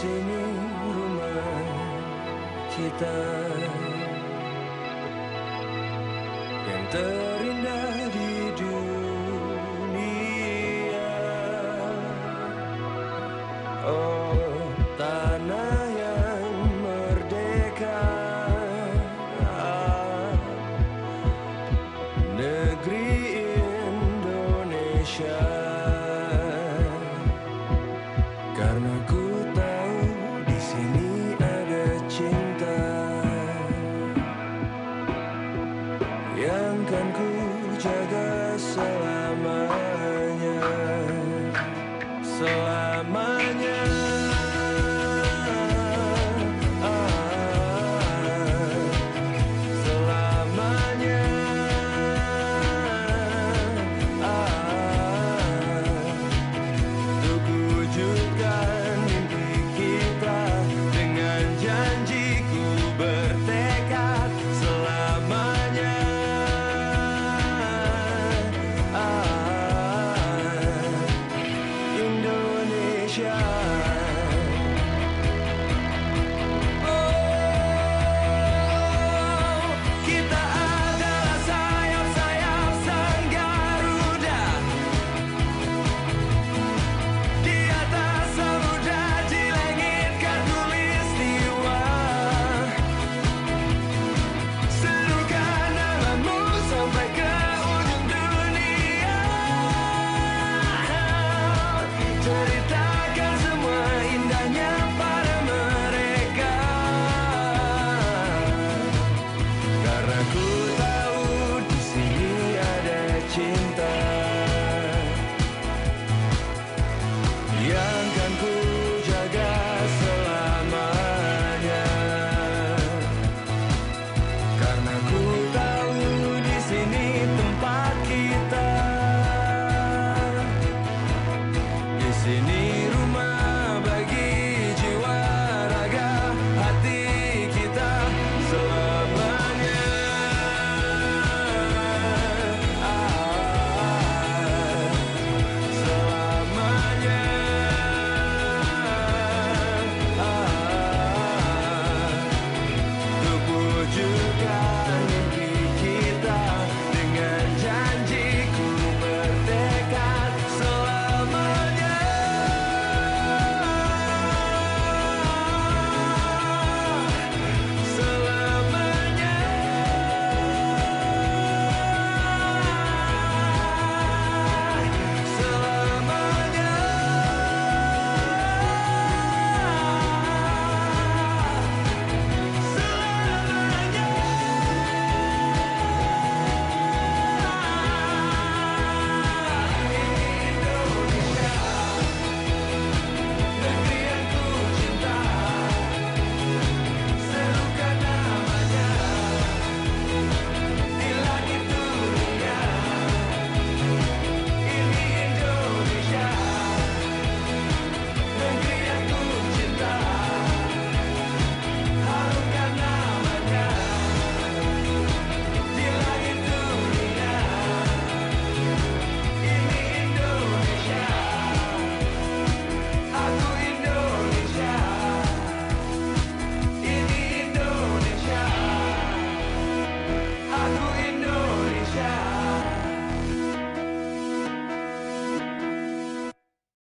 sini rumah kita. Yang ter